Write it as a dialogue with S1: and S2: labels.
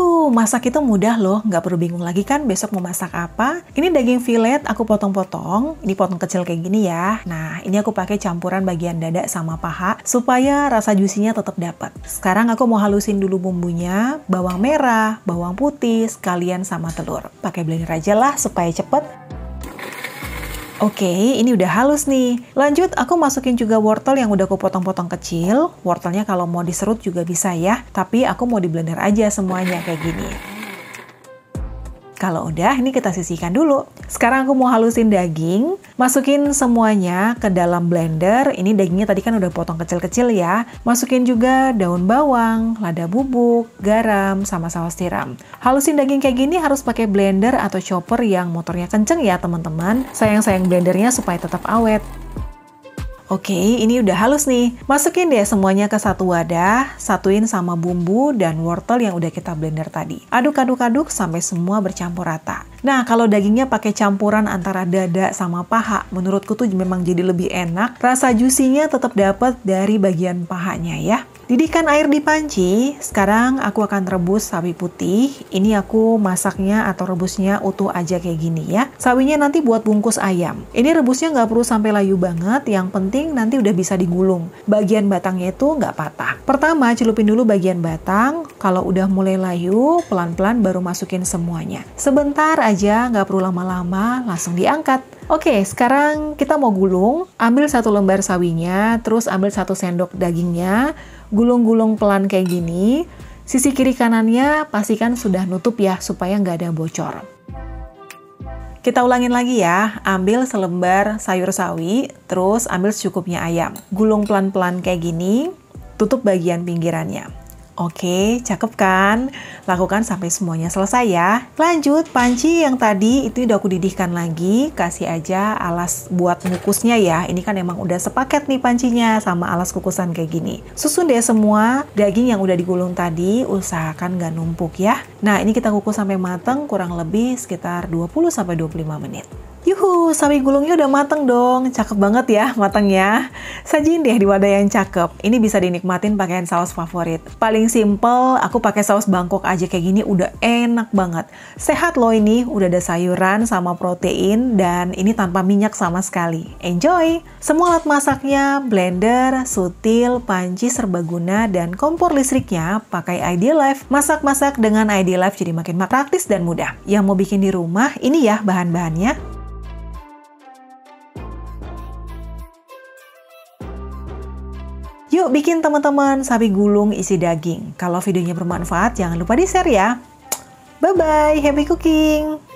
S1: Yuhu, masak itu mudah loh, nggak perlu bingung lagi kan besok mau masak apa. Ini daging fillet aku potong-potong, ini potong kecil kayak gini ya. Nah, ini aku pakai campuran bagian dada sama paha, supaya rasa juicy-nya tetap dapat. Sekarang aku mau halusin dulu bumbunya, bawang merah, bawang putih, sekalian sama telur. Pakai blender aja lah supaya cepet. Oke, ini udah halus nih. Lanjut, aku masukin juga wortel yang udah aku potong-potong kecil. Wortelnya kalau mau diserut juga bisa ya, tapi aku mau di blender aja semuanya kayak gini. Kalau udah, ini kita sisihkan dulu. Sekarang aku mau halusin daging, masukin semuanya ke dalam blender. Ini dagingnya tadi kan udah potong kecil-kecil ya. Masukin juga daun bawang, lada bubuk, garam, sama saus tiram. Halusin daging kayak gini harus pakai blender atau chopper yang motornya kenceng ya teman-teman. Sayang-sayang blendernya supaya tetap awet. Oke, ini udah halus nih. Masukin deh semuanya ke satu wadah, satuin sama bumbu dan wortel yang udah kita blender tadi. Aduk-aduk-aduk sampai semua bercampur rata. Nah, kalau dagingnya pakai campuran antara dada sama paha, menurutku tuh memang jadi lebih enak. Rasa juicy-nya tetap dapat dari bagian pahanya ya. Didihkan air di panci, sekarang aku akan rebus sawi putih. Ini aku masaknya atau rebusnya utuh aja kayak gini ya. Sawinya nanti buat bungkus ayam. Ini rebusnya nggak perlu sampai layu banget, yang penting nanti udah bisa digulung. Bagian batangnya itu nggak patah. Pertama, celupin dulu bagian batang. Kalau udah mulai layu, pelan-pelan baru masukin semuanya. Sebentar aja, nggak perlu lama-lama, langsung diangkat. Oke, sekarang kita mau gulung. Ambil satu lembar sawinya, terus ambil satu sendok dagingnya, gulung-gulung pelan kayak gini. Sisi kiri kanannya pastikan sudah nutup ya supaya nggak ada bocor. Kita ulangin lagi ya, ambil selembar sayur sawi, terus ambil secukupnya ayam. Gulung pelan-pelan kayak gini, tutup bagian pinggirannya. Oke, cakep kan? Lakukan sampai semuanya selesai ya. Lanjut, panci yang tadi itu udah aku didihkan lagi. Kasih aja alas buat ngukusnya ya. Ini kan emang udah sepaket nih pancinya sama alas kukusan kayak gini. Susun deh semua daging yang udah digulung tadi, usahakan nggak numpuk ya. Nah, ini kita kukus sampai mateng kurang lebih sekitar 20-25 menit. Yuhu, sawi gulungnya udah mateng dong. Cakep banget ya matangnya. Sajin deh di wadah yang cakep. Ini bisa dinikmatin pakai saus favorit. Paling simple, aku pakai saus Bangkok aja kayak gini udah enak banget. Sehat loh ini, udah ada sayuran sama protein dan ini tanpa minyak sama sekali. Enjoy! Semua alat masaknya, blender, sutil, panci serbaguna, dan kompor listriknya pakai Ideal Life. Masak-masak dengan Ideal Life jadi makin praktis dan mudah. Yang mau bikin di rumah, ini ya bahan-bahannya. Yuk bikin teman-teman sapi gulung isi daging. Kalau videonya bermanfaat, jangan lupa di-share ya. Bye-bye, happy cooking!